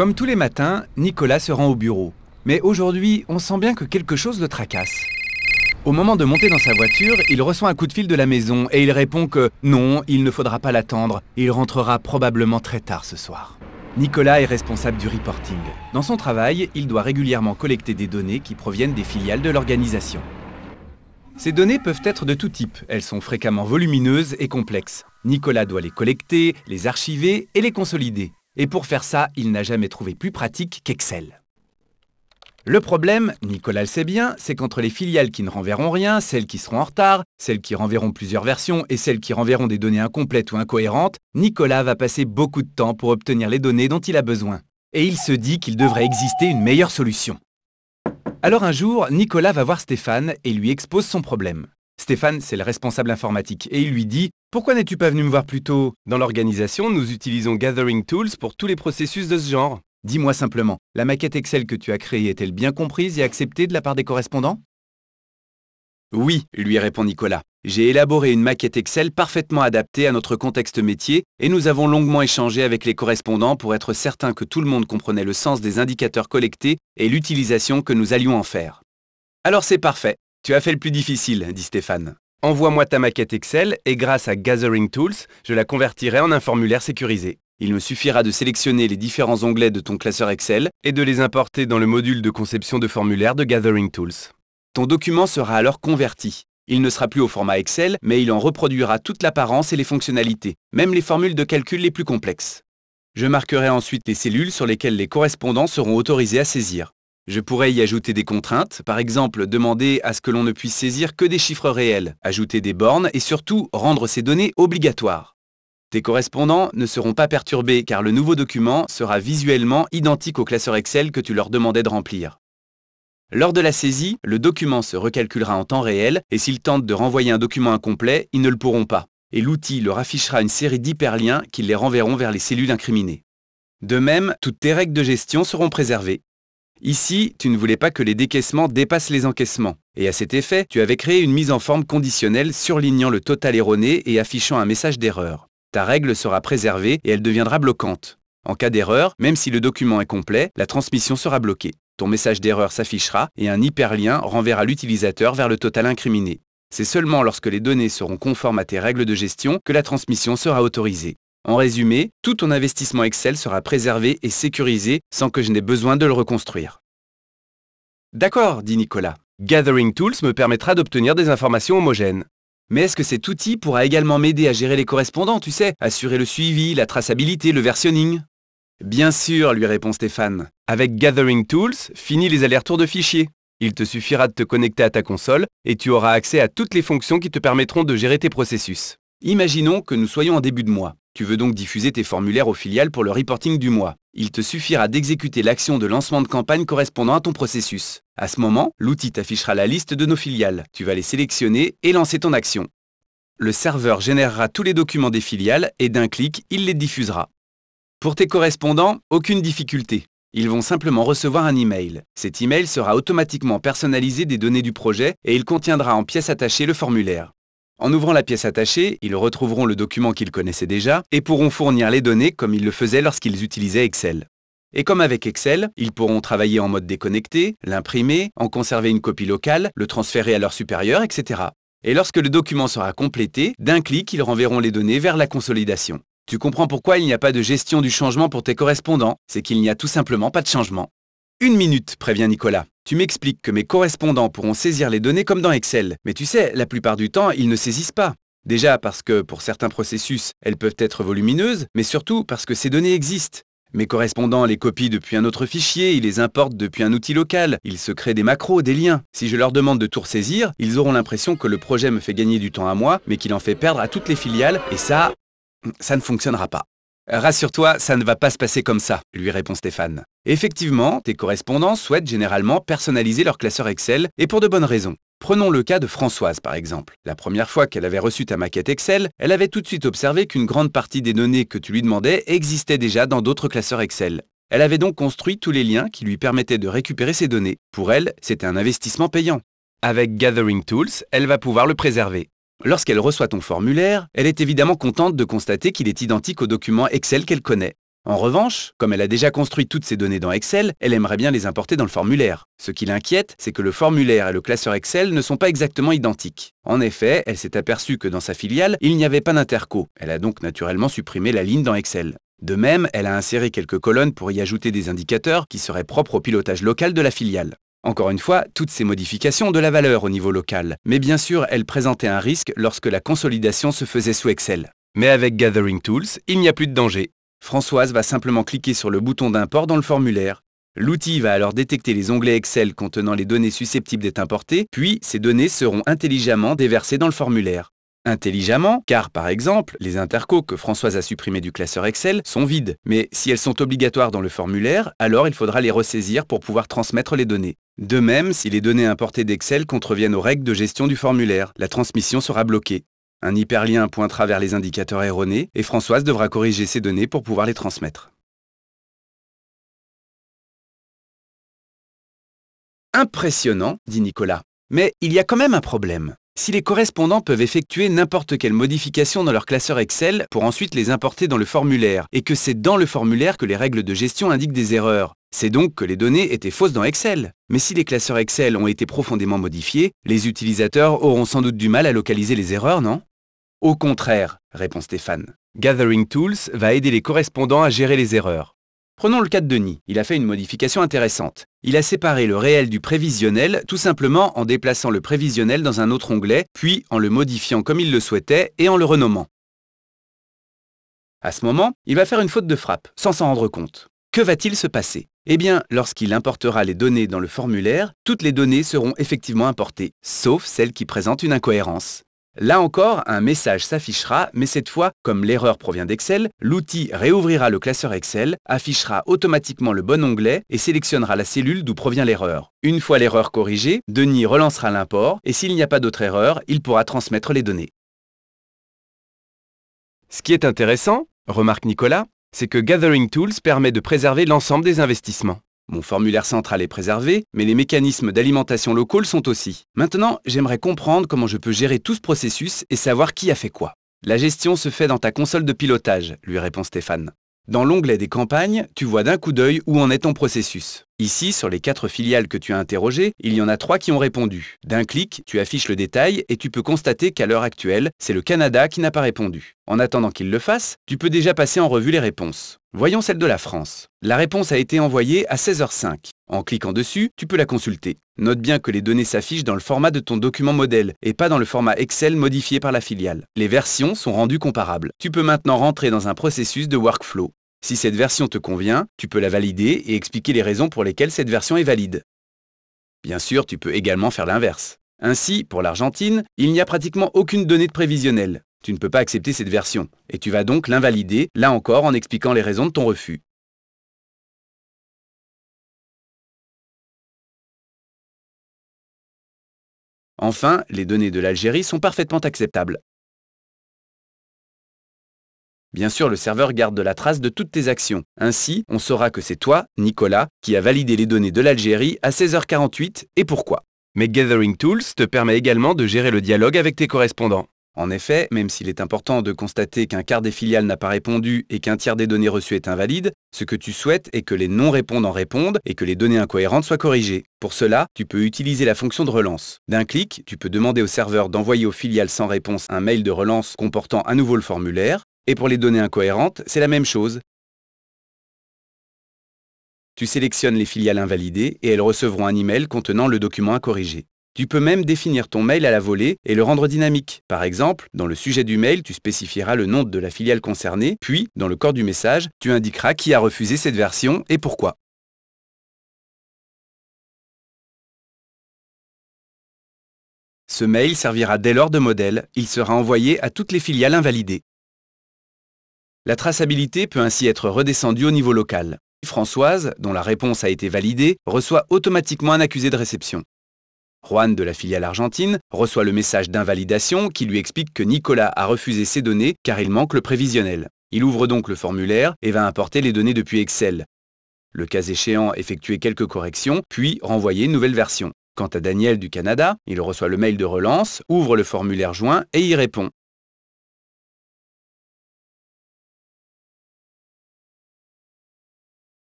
Comme tous les matins, Nicolas se rend au bureau. Mais aujourd'hui, on sent bien que quelque chose le tracasse. Au moment de monter dans sa voiture, il reçoit un coup de fil de la maison et il répond que non, il ne faudra pas l'attendre, il rentrera probablement très tard ce soir. Nicolas est responsable du reporting. Dans son travail, il doit régulièrement collecter des données qui proviennent des filiales de l'organisation. Ces données peuvent être de tout type, elles sont fréquemment volumineuses et complexes. Nicolas doit les collecter, les archiver et les consolider. Et pour faire ça, il n'a jamais trouvé plus pratique qu'Excel. Le problème, Nicolas le sait bien, c'est qu'entre les filiales qui ne renverront rien, celles qui seront en retard, celles qui renverront plusieurs versions et celles qui renverront des données incomplètes ou incohérentes, Nicolas va passer beaucoup de temps pour obtenir les données dont il a besoin. Et il se dit qu'il devrait exister une meilleure solution. Alors un jour, Nicolas va voir Stéphane et lui expose son problème. Stéphane, c'est le responsable informatique, et il lui dit Pourquoi n'es-tu pas venu me voir plus tôt? Dans l'organisation, nous utilisons Gathering Tools pour tous les processus de ce genre. Dis-moi simplement, la maquette Excel que tu as créée est-elle bien comprise et acceptée de la part des correspondants? Oui, lui répond Nicolas. J'ai élaboré une maquette Excel parfaitement adaptée à notre contexte métier et nous avons longuement échangé avec les correspondants pour être certain que tout le monde comprenait le sens des indicateurs collectés et l'utilisation que nous allions en faire. Alors c'est parfait, tu as fait le plus difficile, dit Stéphane. Envoie-moi ta maquette Excel et grâce à Gathering Tools, je la convertirai en un formulaire sécurisé. Il me suffira de sélectionner les différents onglets de ton classeur Excel et de les importer dans le module de conception de formulaire de Gathering Tools. Ton document sera alors converti. Il ne sera plus au format Excel, mais il en reproduira toute l'apparence et les fonctionnalités, même les formules de calcul les plus complexes. Je marquerai ensuite les cellules sur lesquelles les correspondants seront autorisés à saisir. Je pourrais y ajouter des contraintes, par exemple demander à ce que l'on ne puisse saisir que des chiffres réels, ajouter des bornes et surtout rendre ces données obligatoires. Tes correspondants ne seront pas perturbés car le nouveau document sera visuellement identique au classeur Excel que tu leur demandais de remplir. Lors de la saisie, le document se recalculera en temps réel et s'ils tentent de renvoyer un document incomplet, ils ne le pourront pas. Et l'outil leur affichera une série d'hyperliens qui les renverront vers les cellules incriminées. De même, toutes tes règles de gestion seront préservées. Ici, tu ne voulais pas que les décaissements dépassent les encaissements. Et à cet effet, tu avais créé une mise en forme conditionnelle surlignant le total erroné et affichant un message d'erreur. Ta règle sera préservée et elle deviendra bloquante. En cas d'erreur, même si le document est complet, la transmission sera bloquée. Ton message d'erreur s'affichera et un hyperlien renverra l'utilisateur vers le total incriminé. C'est seulement lorsque les données seront conformes à tes règles de gestion que la transmission sera autorisée. En résumé, tout ton investissement Excel sera préservé et sécurisé sans que je n'ai besoin de le reconstruire. D'accord, dit Nicolas. Gathering Tools me permettra d'obtenir des informations homogènes. Mais est-ce que cet outil pourra également m'aider à gérer les correspondants, tu sais, assurer le suivi, la traçabilité, le versionning? Bien sûr, lui répond Stéphane. Avec Gathering Tools, finis les allers-retours de fichiers. Il te suffira de te connecter à ta console et tu auras accès à toutes les fonctions qui te permettront de gérer tes processus. Imaginons que nous soyons en début de mois. Tu veux donc diffuser tes formulaires aux filiales pour le reporting du mois. Il te suffira d'exécuter l'action de lancement de campagne correspondant à ton processus. À ce moment, l'outil t'affichera la liste de nos filiales. Tu vas les sélectionner et lancer ton action. Le serveur générera tous les documents des filiales et d'un clic, il les diffusera. Pour tes correspondants, aucune difficulté. Ils vont simplement recevoir un email. Cet email sera automatiquement personnalisé des données du projet et il contiendra en pièce attachée le formulaire. En ouvrant la pièce attachée, ils retrouveront le document qu'ils connaissaient déjà et pourront fournir les données comme ils le faisaient lorsqu'ils utilisaient Excel. Et comme avec Excel, ils pourront travailler en mode déconnecté, l'imprimer, en conserver une copie locale, le transférer à leur supérieur, etc. Et lorsque le document sera complété, d'un clic, ils renverront les données vers la consolidation. Tu comprends pourquoi il n'y a pas de gestion du changement pour tes correspondants, c'est qu'il n'y a tout simplement pas de changement. Une minute, prévient Nicolas. Tu m'expliques que mes correspondants pourront saisir les données comme dans Excel, mais tu sais, la plupart du temps, ils ne saisissent pas. Déjà parce que pour certains processus, elles peuvent être volumineuses, mais surtout parce que ces données existent. Mes correspondants les copient depuis un autre fichier, ils les importent depuis un outil local, ils se créent des macros, des liens. Si je leur demande de tout ressaisir, ils auront l'impression que le projet me fait gagner du temps à moi, mais qu'il en fait perdre à toutes les filiales, et ça, ça ne fonctionnera pas. Rassure-toi, ça ne va pas se passer comme ça, lui répond Stéphane. Effectivement, tes correspondants souhaitent généralement personnaliser leur classeur Excel, et pour de bonnes raisons. Prenons le cas de Françoise par exemple. La première fois qu'elle avait reçu ta maquette Excel, elle avait tout de suite observé qu'une grande partie des données que tu lui demandais existaient déjà dans d'autres classeurs Excel. Elle avait donc construit tous les liens qui lui permettaient de récupérer ces données. Pour elle, c'était un investissement payant. Avec Gathering Tools, elle va pouvoir le préserver. Lorsqu'elle reçoit ton formulaire, elle est évidemment contente de constater qu'il est identique au document Excel qu'elle connaît. En revanche, comme elle a déjà construit toutes ces données dans Excel, elle aimerait bien les importer dans le formulaire. Ce qui l'inquiète, c'est que le formulaire et le classeur Excel ne sont pas exactement identiques. En effet, elle s'est aperçue que dans sa filiale, il n'y avait pas d'interco. Elle a donc naturellement supprimé la ligne dans Excel. De même, elle a inséré quelques colonnes pour y ajouter des indicateurs qui seraient propres au pilotage local de la filiale. Encore une fois, toutes ces modifications ont de la valeur au niveau local, mais bien sûr, elles présentaient un risque lorsque la consolidation se faisait sous Excel. Mais avec Gathering Tools, il n'y a plus de danger. Françoise va simplement cliquer sur le bouton d'import dans le formulaire. L'outil va alors détecter les onglets Excel contenant les données susceptibles d'être importées, puis ces données seront intelligemment déversées dans le formulaire. Intelligemment, car par exemple, les intercos que Françoise a supprimés du classeur Excel sont vides, mais si elles sont obligatoires dans le formulaire, alors il faudra les ressaisir pour pouvoir transmettre les données. De même, si les données importées d'Excel contreviennent aux règles de gestion du formulaire, la transmission sera bloquée. Un hyperlien pointera vers les indicateurs erronés et Françoise devra corriger ces données pour pouvoir les transmettre. Impressionnant, dit Nicolas. Mais il y a quand même un problème. Si les correspondants peuvent effectuer n'importe quelle modification dans leur classeur Excel pour ensuite les importer dans le formulaire, et que c'est dans le formulaire que les règles de gestion indiquent des erreurs, c'est donc que les données étaient fausses dans Excel. Mais si les classeurs Excel ont été profondément modifiés, les utilisateurs auront sans doute du mal à localiser les erreurs, non? Au contraire, répond Stéphane. Gathering Tools va aider les correspondants à gérer les erreurs. Prenons le cas de Denis. Il a fait une modification intéressante. Il a séparé le réel du prévisionnel tout simplement en déplaçant le prévisionnel dans un autre onglet, puis en le modifiant comme il le souhaitait et en le renommant. À ce moment, il va faire une faute de frappe, sans s'en rendre compte. Que va-t-il se passer? Eh bien, lorsqu'il importera les données dans le formulaire, toutes les données seront effectivement importées, sauf celles qui présentent une incohérence. Là encore, un message s'affichera, mais cette fois, comme l'erreur provient d'Excel, l'outil réouvrira le classeur Excel, affichera automatiquement le bon onglet et sélectionnera la cellule d'où provient l'erreur. Une fois l'erreur corrigée, Denis relancera l'import et s'il n'y a pas d'autre erreur, il pourra transmettre les données. Ce qui est intéressant, remarque Nicolas, c'est que Gathering Tools permet de préserver l'ensemble des investissements. Mon formulaire central est préservé, mais les mécanismes d'alimentation locaux sont aussi. Maintenant, j'aimerais comprendre comment je peux gérer tout ce processus et savoir qui a fait quoi. La gestion se fait dans ta console de pilotage, lui répond Stéphane. Dans l'onglet des campagnes, tu vois d'un coup d'œil où en est ton processus. Ici, sur les quatre filiales que tu as interrogées, il y en a trois qui ont répondu. D'un clic, tu affiches le détail et tu peux constater qu'à l'heure actuelle, c'est le Canada qui n'a pas répondu. En attendant qu'il le fasse, tu peux déjà passer en revue les réponses. Voyons celle de la France. La réponse a été envoyée à 16h05. En cliquant dessus, tu peux la consulter. Note bien que les données s'affichent dans le format de ton document modèle et pas dans le format Excel modifié par la filiale. Les versions sont rendues comparables. Tu peux maintenant rentrer dans un processus de workflow. Si cette version te convient, tu peux la valider et expliquer les raisons pour lesquelles cette version est valide. Bien sûr, tu peux également faire l'inverse. Ainsi, pour l'Argentine, il n'y a pratiquement aucune donnée de prévisionnel. Tu ne peux pas accepter cette version, et tu vas donc l'invalider, là encore en expliquant les raisons de ton refus. Enfin, les données de l'Algérie sont parfaitement acceptables. Bien sûr, le serveur garde de la trace de toutes tes actions. Ainsi, on saura que c'est toi, Nicolas, qui a validé les données de l'Algérie à 16h48 et pourquoi. Mais Gathering Tools te permet également de gérer le dialogue avec tes correspondants. En effet, même s'il est important de constater qu'un quart des filiales n'a pas répondu et qu'un tiers des données reçues est invalide, ce que tu souhaites est que les non-répondants répondent et que les données incohérentes soient corrigées. Pour cela, tu peux utiliser la fonction de relance. D'un clic, tu peux demander au serveur d'envoyer aux filiales sans réponse un mail de relance comportant à nouveau le formulaire, et pour les données incohérentes, c'est la même chose. Tu sélectionnes les filiales invalidées et elles recevront un email contenant le document à corriger. Tu peux même définir ton mail à la volée et le rendre dynamique. Par exemple, dans le sujet du mail, tu spécifieras le nom de la filiale concernée, puis, dans le corps du message, tu indiqueras qui a refusé cette version et pourquoi. Ce mail servira dès lors de modèle, il sera envoyé à toutes les filiales invalidées. La traçabilité peut ainsi être redescendue au niveau local. Françoise, dont la réponse a été validée, reçoit automatiquement un accusé de réception. Juan de la filiale argentine reçoit le message d'invalidation qui lui explique que Nicolas a refusé ses données car il manque le prévisionnel. Il ouvre donc le formulaire et va importer les données depuis Excel. Le cas échéant, effectuer quelques corrections, puis renvoyer une nouvelle version. Quant à Daniel du Canada, il reçoit le mail de relance, ouvre le formulaire joint et y répond.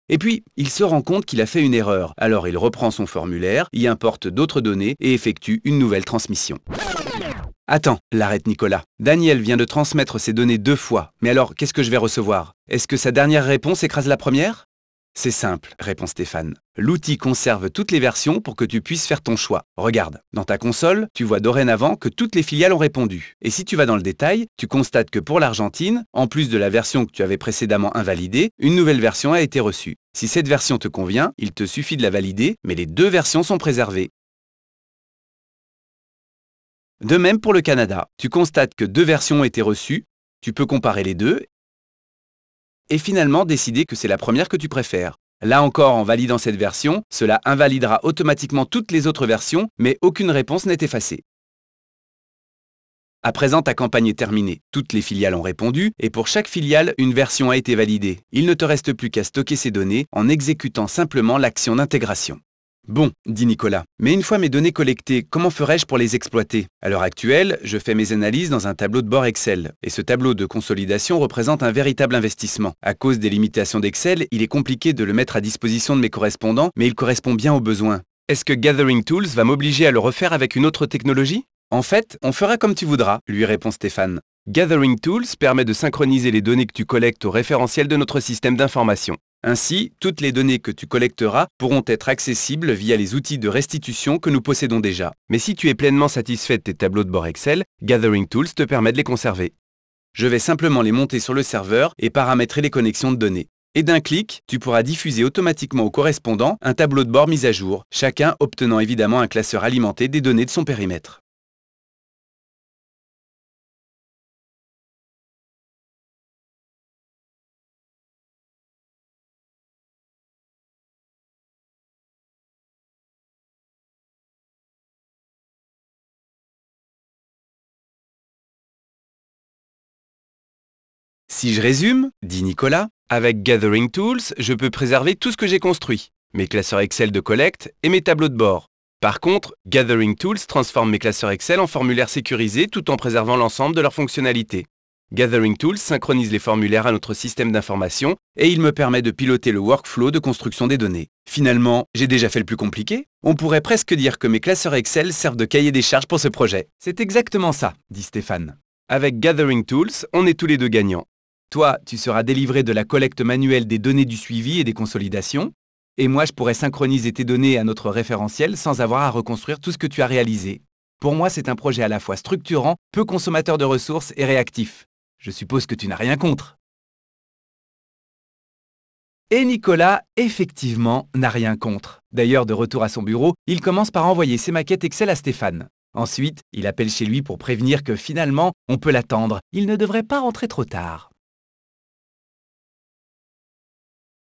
Et puis, il se rend compte qu'il a fait une erreur, alors il reprend son formulaire, y importe d'autres données et effectue une nouvelle transmission. Attends, l'arrête Nicolas. Daniel vient de transmettre ses données deux fois, mais alors qu'est-ce que je vais recevoir? Est-ce que sa dernière réponse écrase la première? C'est simple, répond Stéphane. L'outil conserve toutes les versions pour que tu puisses faire ton choix. Regarde, dans ta console, tu vois dorénavant que toutes les filiales ont répondu. Et si tu vas dans le détail, tu constates que pour l'Argentine, en plus de la version que tu avais précédemment invalidée, une nouvelle version a été reçue. Si cette version te convient, il te suffit de la valider, mais les deux versions sont préservées. De même pour le Canada, tu constates que deux versions ont été reçues, tu peux comparer les deux et finalement décider que c'est la première que tu préfères. Là encore, en validant cette version, cela invalidera automatiquement toutes les autres versions, mais aucune réponse n'est effacée. À présent, ta campagne est terminée. Toutes les filiales ont répondu et pour chaque filiale, une version a été validée. Il ne te reste plus qu'à stocker ces données en exécutant simplement l'action d'intégration. Bon, dit Nicolas, mais une fois mes données collectées, comment ferais-je pour les exploiter? À l'heure actuelle, je fais mes analyses dans un tableau de bord Excel, et ce tableau de consolidation représente un véritable investissement. À cause des limitations d'Excel, il est compliqué de le mettre à disposition de mes correspondants, mais il correspond bien aux besoins. Est-ce que Gathering Tools va m'obliger à le refaire avec une autre technologie? En fait, on fera comme tu voudras, lui répond Stéphane. Gathering Tools permet de synchroniser les données que tu collectes au référentiel de notre système d'information. Ainsi, toutes les données que tu collecteras pourront être accessibles via les outils de restitution que nous possédons déjà. Mais si tu es pleinement satisfait de tes tableaux de bord Excel, Gathering Tools te permet de les conserver. Je vais simplement les monter sur le serveur et paramétrer les connexions de données. Et d'un clic, tu pourras diffuser automatiquement au correspondant un tableau de bord mis à jour, chacun obtenant évidemment un classeur alimenté des données de son périmètre. Si je résume, dit Nicolas, avec Gathering Tools, je peux préserver tout ce que j'ai construit, mes classeurs Excel de collecte et mes tableaux de bord. Par contre, Gathering Tools transforme mes classeurs Excel en formulaires sécurisés tout en préservant l'ensemble de leurs fonctionnalités. Gathering Tools synchronise les formulaires à notre système d'information et il me permet de piloter le workflow de construction des données. Finalement, j'ai déjà fait le plus compliqué. On pourrait presque dire que mes classeurs Excel servent de cahier des charges pour ce projet. C'est exactement ça, dit Stéphane. Avec Gathering Tools, on est tous les deux gagnants. Toi, tu seras délivré de la collecte manuelle des données du suivi et des consolidations, et moi, je pourrai synchroniser tes données à notre référentiel sans avoir à reconstruire tout ce que tu as réalisé. Pour moi, c'est un projet à la fois structurant, peu consommateur de ressources et réactif. Je suppose que tu n'as rien contre. Et Nicolas, effectivement, n'a rien contre. D'ailleurs, de retour à son bureau, il commence par envoyer ses maquettes Excel à Stéphane. Ensuite, il appelle chez lui pour prévenir que finalement, on peut l'attendre. Il ne devrait pas rentrer trop tard.